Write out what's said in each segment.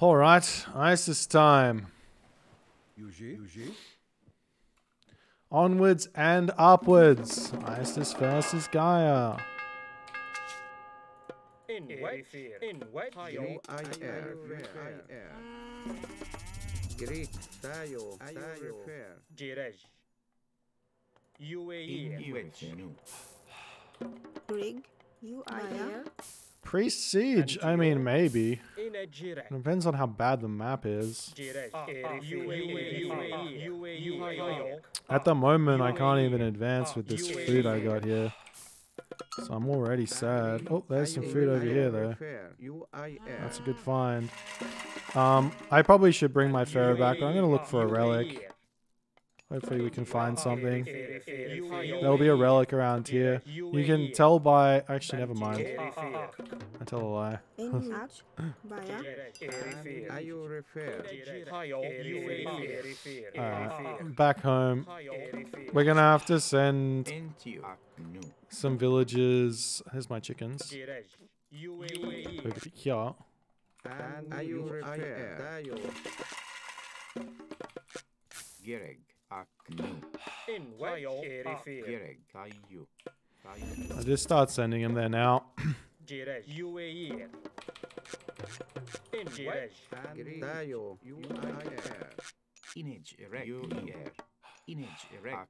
All right, Isis time. Onwards and upwards. Isis versus Gaia. In which, in which, UIR. Greek. Tayo. Tayo. Jirej. UAE. Rig, UIR, Priest Siege, I mean, maybe. In a Jirek. Depends on how bad the map is. At the moment, I can't even advance with this food I got here. So I'm already sad. Oh, there's some food over here, though. That's a good find. Um, I probably should bring my pharaoh back. I'm gonna look for a relic. Hopefully we can find something. There'll be a relic around here. You can tell by... Actually, never mind. I tell a lie. in which, Baya, Are you refer? Alright, back home. We're gonna have to send some villagers... Here's my chickens. Over here. And are you refer? Tayo. Gereg Aknu In which, Gereg Tayu I just start sending them there now. UAE. In Jirej. And Inage Erek UER Inage Erek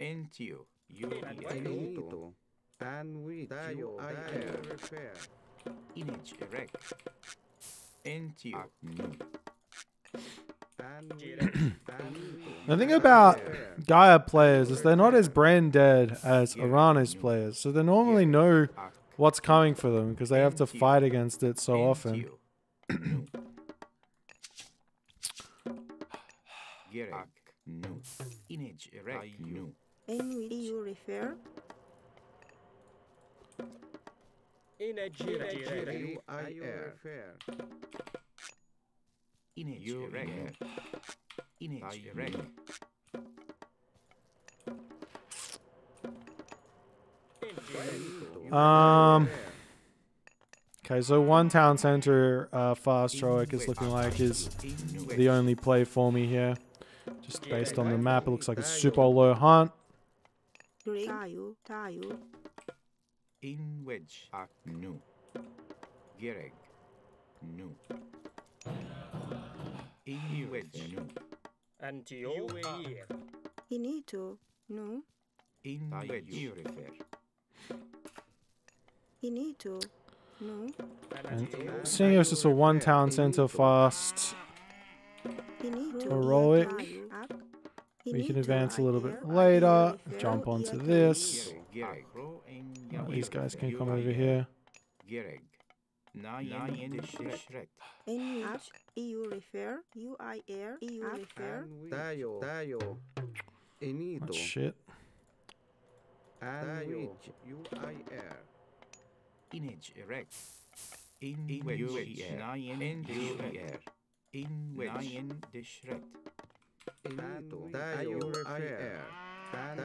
Entio UER And we. Tayo. UIR. Refer. Inage Erek Entio The thing about Gaia players is they're not as brain dead as Aranis players, so they normally know what's coming for them because they have to fight against it so often. Entio Gereg Aknu Inage Erek Nu in which you refer, In a Jirej. UIR. Refer. Inage Erek Inage Erek In Jirej. Um. Okay, so one town center uh, fast Heroic is looking like is the only play for me here. Just based on the map, it looks like a super low hunt. Rig, Tayo, Tayo, In wedge Aknu Gereg Nu In wedge Nu Antio. UAE. Inito, no, In wedge refer. Inito, no, And seeing as it's a one town center fast, Heroic. We can advance a little bit later, jump onto this. Gereg These guys can come over here. Gereg In which EU refer, UIR, EU refer, And we. Tayo. Tayo. Inito. That oh, shit. And which. UIR. Inage Erek In wedge Nine Dishrek In wedge Dishrek Inito. Tayo. UIR. And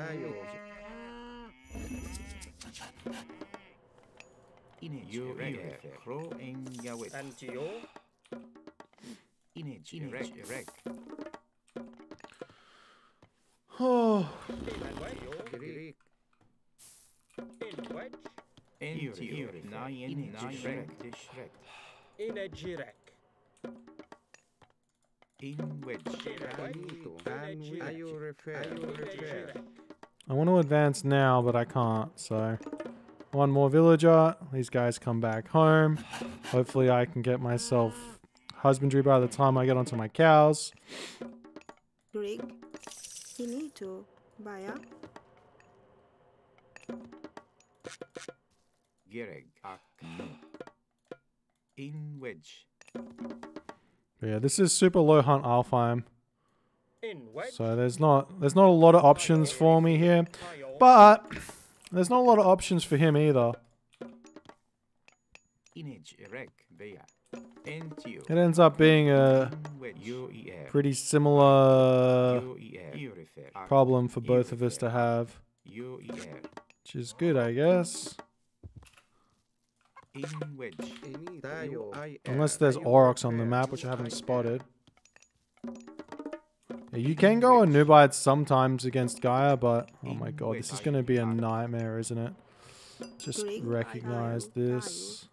tayo. Inage Erek Kro En Yawet Antio. Inage Erek Erek Oh, Greek. In which, Entio Nine Dishrek Dishrek in a Jirek. In wedge Inito. And we. Are you refer? Are you refer? I want to advance now, but I can't. So, one more villager. These guys come back home. Hopefully, I can get myself husbandry by the time I get onto my cows. Greg, Rig, Inito, Baya, Gereg Aknu uh, In wedge yeah, this is super low hunt Alfheim. In which, So there's not there's not a lot of options for me here, but there's not a lot of options for him either. Inage Erek Bea Entio It ends up being a In wedge UER pretty similar problem for both of us to have, which is good, I guess. In wedge. Ini tayo ay Unless there's Tayo Aurochs on the map, which I haven't spotted. Yeah, you can go on Anubites sometimes against Gaia, but oh my god, this is going to be a nightmare, isn't it? Just recognize this.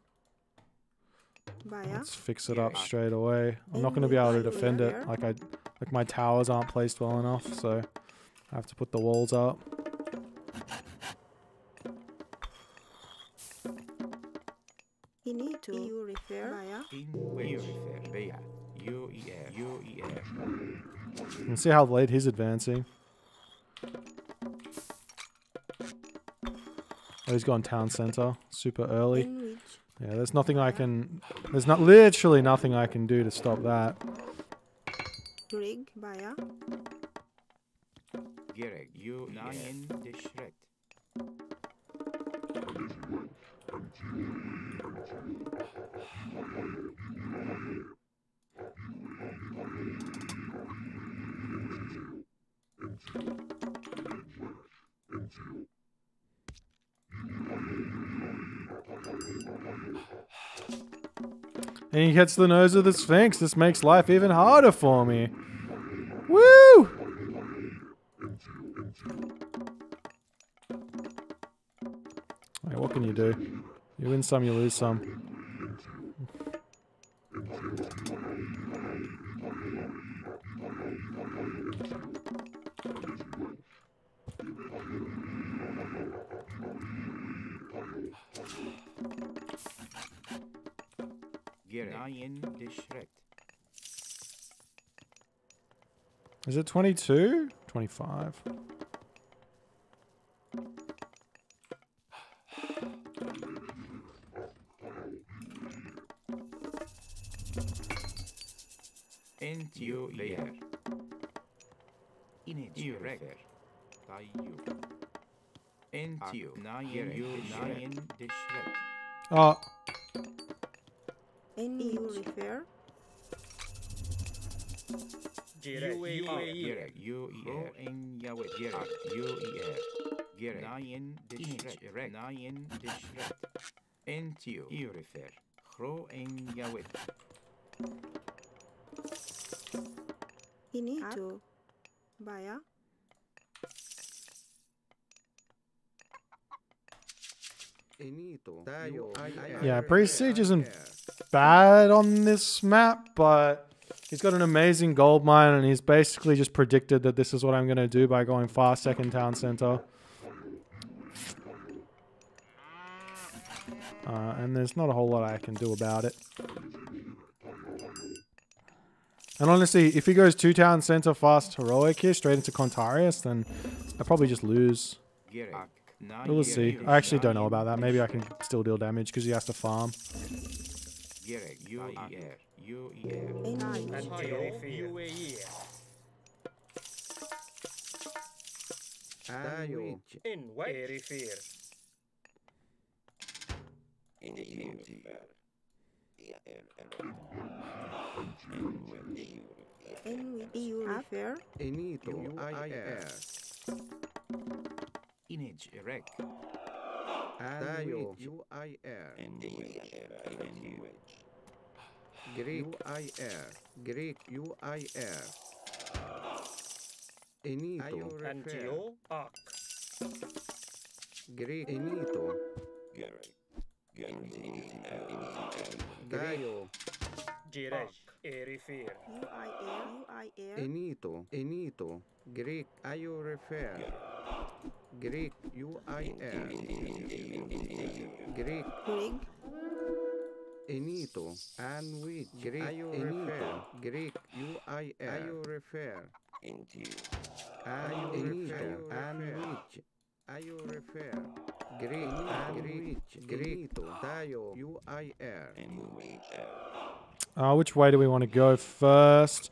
Let's fix it up straight away. I'm not going to be able to defend it. Like I, like my towers aren't placed well enough, so I have to put the walls up. You can see how late he's advancing. Oh, he's gone town center super early. Yeah, there's nothing I can. There's not literally nothing I can do to stop that. And he hits the nose of the Sphinx. This makes life even harder for me. Woo! What can you do? You win some, you lose some. Nine Is it 22? 25. Into UER. In Urifer. Tayu. Into. Nine Nine Dishret. Oh, ah. In EU refer. Oh, Jirek. Gereg. UER. In Yawet. Gereg. UER. Gereg. Nine Dishret. Nine Dishret. Into. Urifer. Gro in Yawet. Ini to Baya. Inito. Tayo ay air. Yeah, Priest Siege isn't air. Bad on this map, but he's got an amazing gold mine, and he's basically just predicted that this is what I'm going to do by going fast second town center. Uh, and there's not a whole lot I can do about it. And honestly, if he goes two town center fast heroic here straight into Contarius, then I probably just lose. But we'll see. I actually don't know about that. Maybe I can still deal damage because he has to farm. Gereg. UER. UER. In And which to UAE. And In which. wedge. Erifir. in which EU refer. Inito ay air. Image erect. And Tayo. which. You ay air. Greek. Greek. Air. Greek. You ay air. Inito. And refer. to Greek. Inito. Tayo. Jirek. Erifir. UIR. UIR. Enito, Enito, Greek, ayo refer. Greek, U-I-R. Greek, Grig. Enito, and which, Greek, ayo refer. Greek, U-I-R. Ayo refer. Ayo Enito, and which, ayo refer. Greek, and which, Greek, tayo, U-I-R. Uh, which way do we want to go first?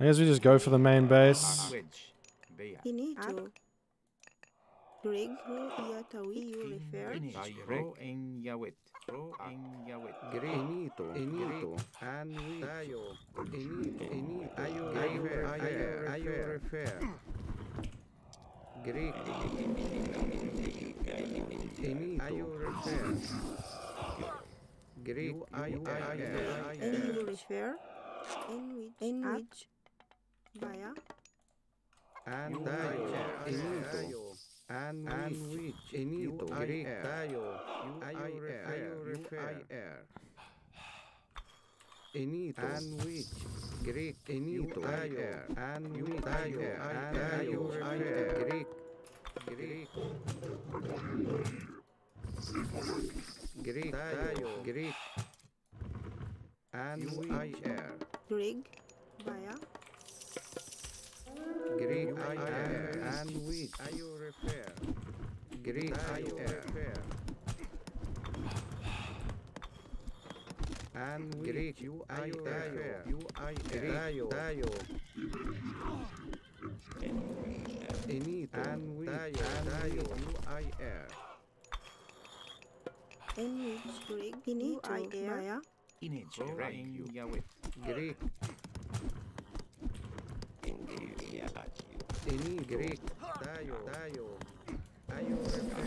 I guess we just go for the main base. Wedge. Bea. Ini to Grig. Who Iatawi. EU refer. Image ro en yawit. Ro en yawit. Enito, Enito, and which, tayo, Enito, Enito, ayo refer, ayo, ayo refer. Greek. Enito, ayo refer. Greek, U I I R. and you refer in which in which via and tayo, inito, and which, inito, Greek, tayo, U-I-R, inito, and which, Greek, inito, tayo, and which, tayo, and tayo, Greek, Greek, Greek, tayo, Greek, and U-I-R, Greek via Greek I R and which are you refer? Greek I refer. And Greek you I refer. You I tayo tayo. Inito and which tayo you I R. in which Greek you I via Inage rank you. Greek ini Greek tayo tayo. Ayo refer.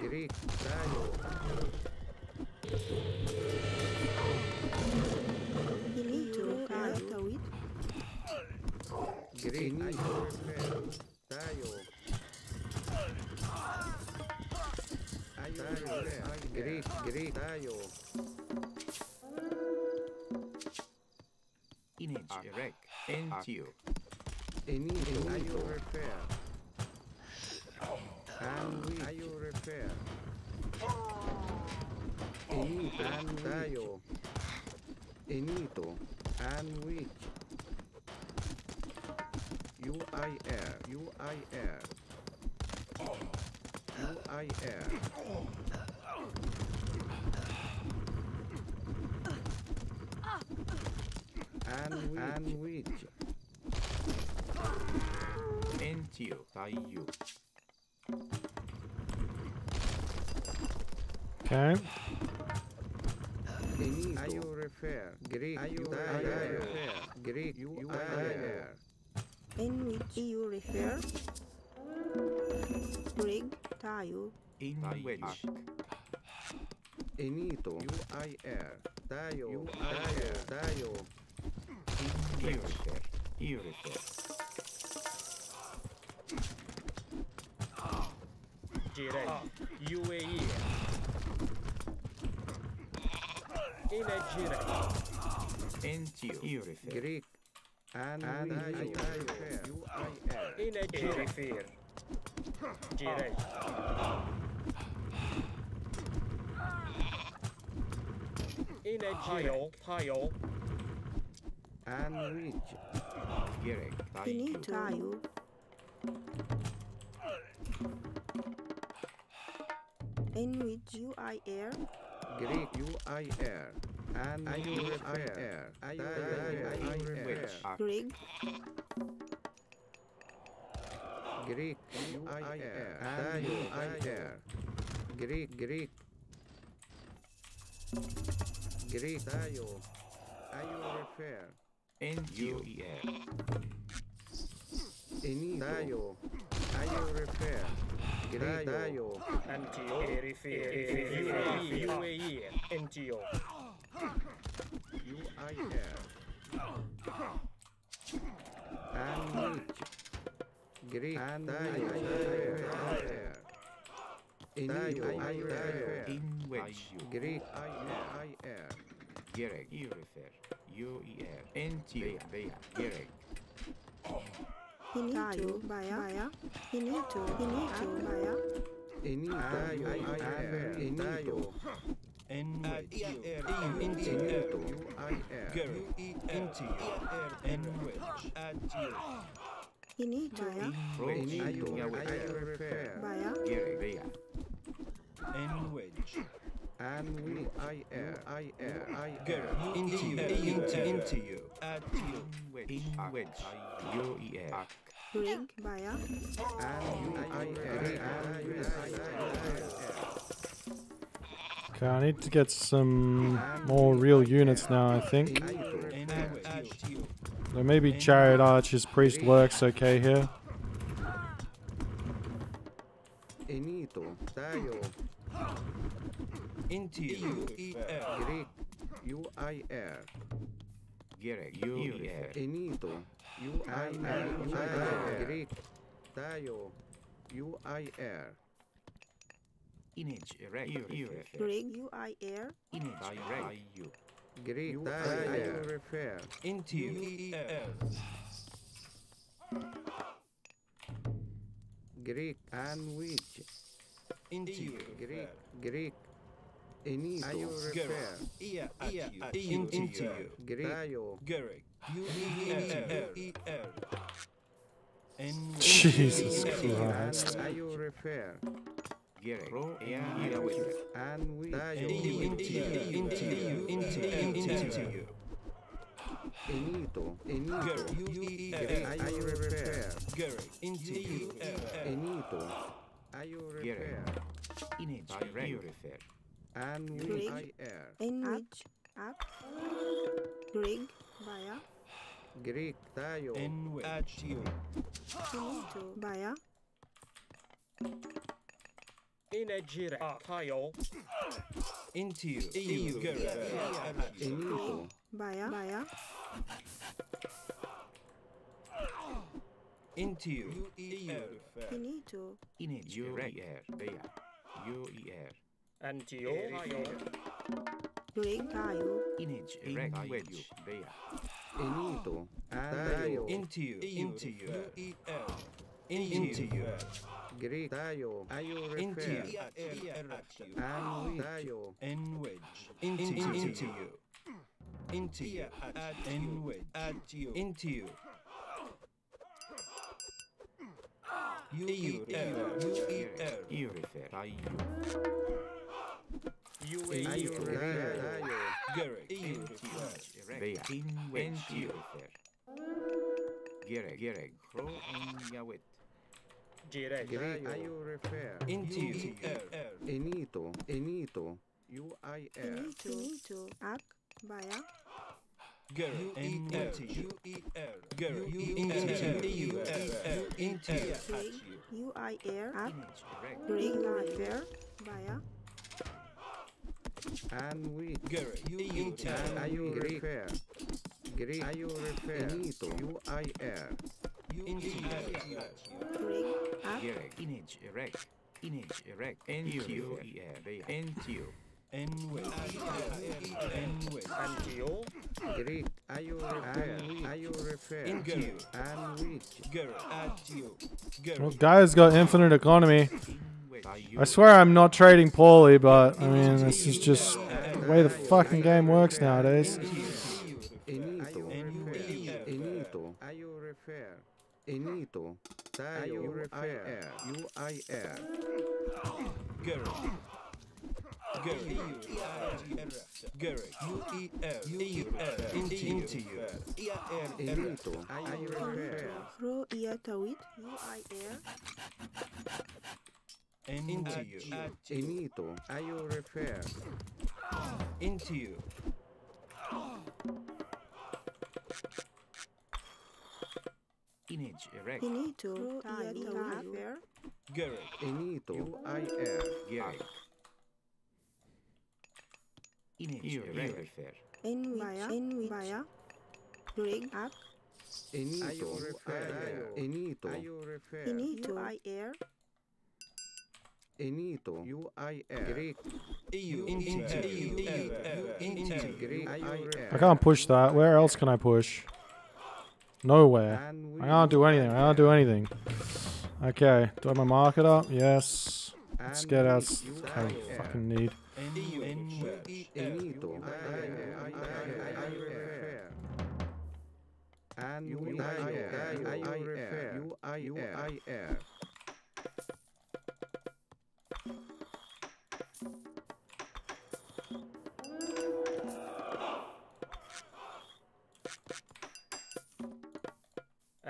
Greek tayo. inito kaya tawid tayo. Inage rank. NTO. Ini ayo. And we ayo refer. Ini and tayo. Inito and which. UIR UIR UIR and which, and which. NTO. Tayo. Okay. Ini ayo refer. Greek ayo refer. Greek UIR. in which you refer Greek tayo In which. Inito UIR. Tayo UIR. Tayo. In refer. You refer. Jireh. UAE. Ine Jireh. NTO. You refer. Greek and and tayo refer. UIR. Ine Jireh. Jireh. Ine Jireh. Tayo. And which. Gerek. ini Tayo. tayo in which you I air Greek UIR. And UIR. Ayo refer. Which. Ak. Greek Greek UIR. And UIR. Greek Greek. Greek tayo. Ayo refer. NTO. UER. Ini tayo. Ayo refer. Greek tayo. NTO. UAE. UAE. NTO. UIR. And which? Greek and tayo. UIR. Ayo refer. In which. Greek IR. Gerek. You refer. UER. NTO. Bea. Gerek. ini tayo. via via ini to ini to via Ini tayo. IR. Ini tayo. Ini to. UIR. Ini via Ini ayo ayo refer. via Gerek. Bea. And we IR. IR. IR. In which. UER. Ak. Greek via And UIR. And UIR. Okay, I need to get some more real units now, I think. So maybe Chariot Archer's Priest works okay here. Enito. Tayo. Into UER. Greek. UIR. Gerek UER. Enito. UIR. Tayo. Greek. Tayo. UIR. Image erect UER. Rig UIR. Image erect IU. Greek. Tayo. Refer. Into UER. Greek. Anwich. Into Greek. Greek. Enito. Refer. Ia ia into you. Greek. Tayo. Gerek UER. N Jesus Christ. Tayo. Refer. Gerek Ro ia with Anwich. Tayo. into you into you into into you. Enito. Enito. Gerek UER. Tayo. Refer. Gerek into you. Enito. Tayo. Refer. Image erect. Anwich. Enwich. Up. Rig. Via. Greek. Tayo. N at you. Finito. Via. Inagire. Ah. Tayo. Into you. EU. Gerek. Enito. Via. Via. Into you. UER. Finito. Image erect. UER. UER. Antio. Tayo. Rig. Tayo. Image erect. Wedge. Bear. Enito. Tayo. Into you. Into you. UER. Into you. Greek. Tayo. Tayo. Into Refer. you. Anwich. Tayo. N wedge. Into you. Into you. Into you. N wedge. At you. Into you. UER. UER. UER. UAE. Tayo. Tayo. Gerek. Bear. In wedge. UER. Gerek. Gerek. Ro in Yawet. Jire. Greek. Tayo. Refer. Into. Enito. Enito. UIR. Finito. Up. Via. Gerek. N wedge. UER. Gerek. Into you. Into you. Rig. UIR. Up. Image erect. Rig. Refer. Via. Anwich. Gerek. Into Tayo. Refer. Greek. Tayo. Refer. Enito. UIR. You. Rig. Up. Gerek. Image erect. Image erect. Into Bear. Into N wedge. N wedge. Antio. Greek. Tayo. Refer. Tayo. Refer. Into you. Anwich. Gerek. At you. Well, Gerek. guy's got infinite economy. I swear I'm not trading poorly, but I mean, this is just the way the fucking game works nowadays. Into into you. Enito. Tayo. Refer. Ro. Iatawit. UIR. Into you. Enito. Tayo. Refer. Into you. Image erect. Finito. Ro. Iatawit. Refer. Gerek. Enito. UIR. Gerek. Image erect. Enwich. Enwich. Via. Rig. Up. Enito. Refer. Enito. Tayo. Refer. Finito. UIR. Enito. UIR. Greek. EU. Into you. Into Greek. Tayo. I can't push that. Where else can I push? Nowhere. I can't do anything. I can't do anything. Okay. Do I have my market up? Yes. Let's get out. I fucking need. Enito. Tayo. Refer. And UIR. UIR.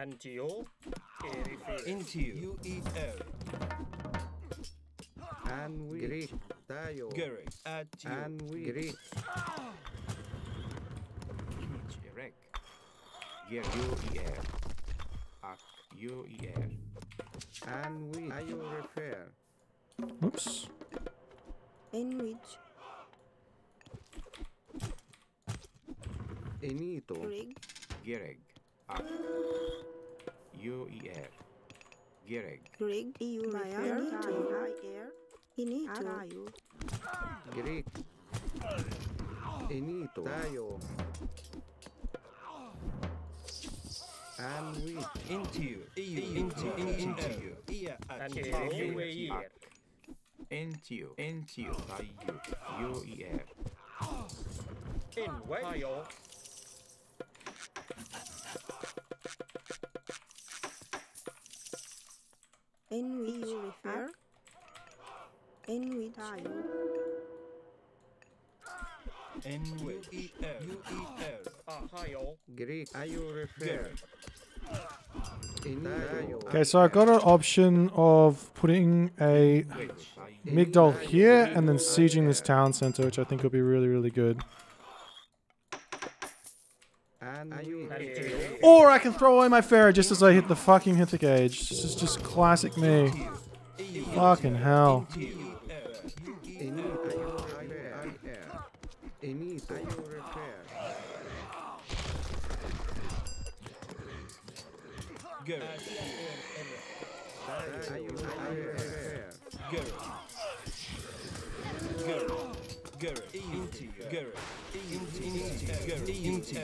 Antio. Erifir. Into you. UER. And Greek. Tayo. Gerek. At you. And Greek. Image erect. Ger UER. Ak UER. And we. Tayo. Refer. Oops. Enwich. Enito. Rig. Gereg. Ak. UER. Gereg. Rig. EU refer. Inito. Air. Inito. Tayo. Greek. Enito. Tayo. Anwit. Into. EU. Into. Into. Ia. Until Ak. UAE. Into. Into. Tayo. UER. In Tayo. Enwich. EU refer. Enwich. Tayo. NUER. UER. Ohio. Greek. Ayo refer. Okay, so I got an option of putting a. Migdol here and then sieging this town center, which I think would be really, really good. Or I can throw away my pharaoh just as I hit the fucking Mythic Age. This is just classic me. Fucking hell. Refer. Gereg. Gereg. Gereg. Into. Gereg. Into. Into. Gereg. Into.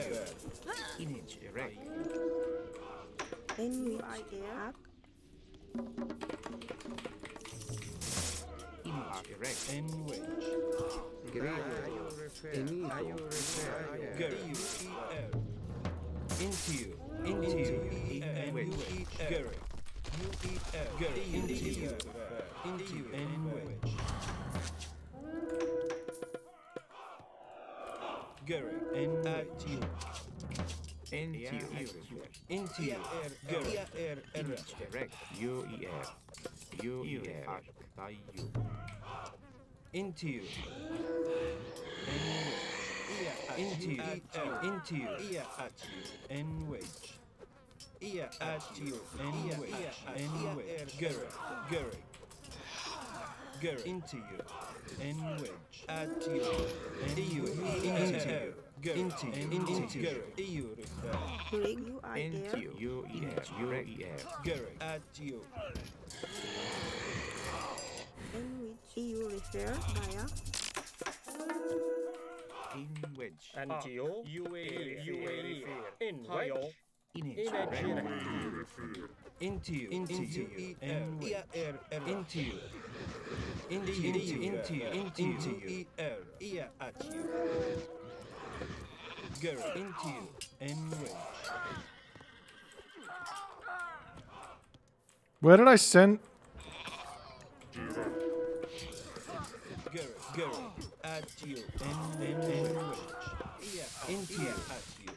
Image. Erect. Enwich. Air. Image. Erect. And wedge. Greek. Ayo refer. Enito. Ayo refer. Gereg. UER. Into. Into. And wedge. UER. Gereg. Into. Into. And wedge. Gereg. And wedge. Into. Into. Gereg. Image. Erect. UER. UER. Tayo. Into. Into. Into. And wedge. At you. And wedge. And wedge. Gerrig. Gerrig. Gerrig. Into you. And wedge. At you. And you. Into you. Into. Into. Gerrig. You. Rig. You are Into there. you. UER. Gerrig. At you. Enwich. EU refer. Via. In wedge. Until UAE. UAE. In Tayo. In In edge. Nigeria. into you, into you, and into you, into you, into you, into you, er, ear at you, girl, into you, and wedge, Where did I send? girl, girl, at you, and and and wedge, into you, at you.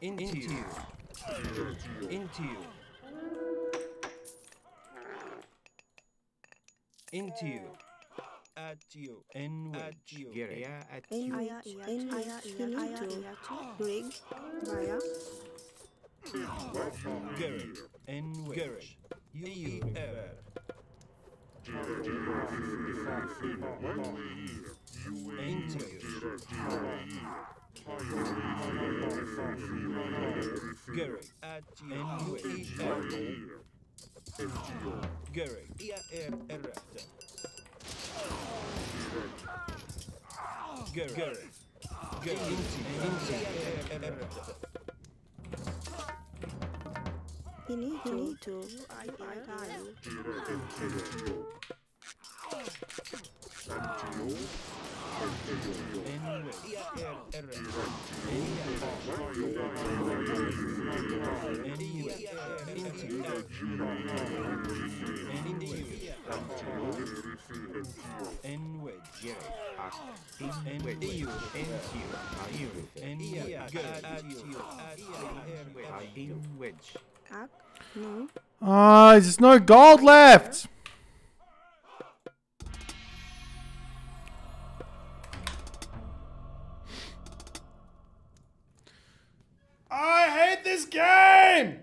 Into into you, into you, into you, at you, wedge, yeah, at you. Aya iya. En aya iya. Aya iya. Rig. Via. Garrett and Garrett. U E Garrett at N U E R. Garrett E R R. Garrett. Garrett. Ah, uh, there's no gold left! I hate this game!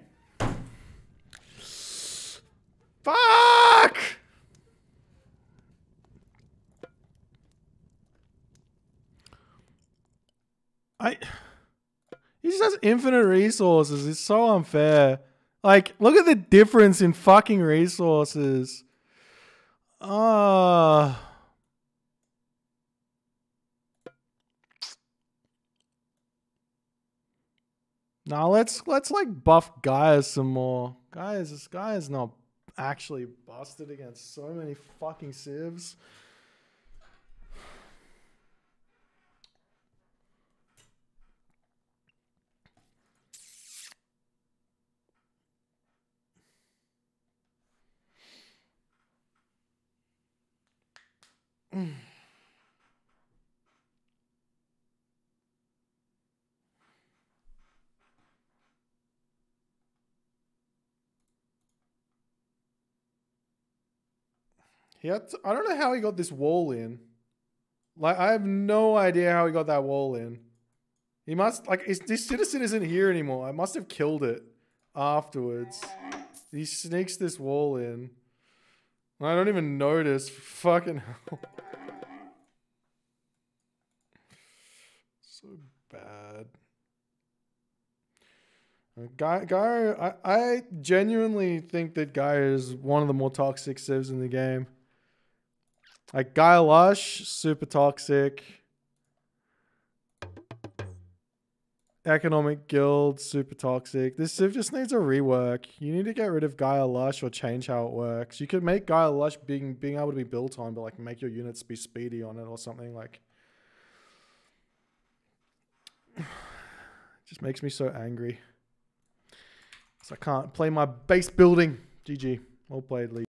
Fuck! I... He just has infinite resources. It's so unfair. Like, look at the difference in fucking resources. Ah. Now let's let's like buff Gaia some more. Gaia's this guy is not actually busted against so many fucking civs. To- I don't know how he got this wall in. Like I have no idea how he got that wall in. He must like is, this citizen isn't here anymore. I must have killed it afterwards. He sneaks this wall in. I don't even notice. Fucking hell. So bad. Uh, Gaia, Gaia, I, I genuinely think that Gaia is one of the more toxic civs in the game. Like Gaia Lush, super toxic. Economic Guild, super toxic. This civ just needs a rework. You need to get rid of Gaia Lush or change how it works. You could make Gaia Lush being being able to be built on, but like make your units be speedy on it or something like. just makes me so angry. So I can't play my base building. GG. Well played, Lee.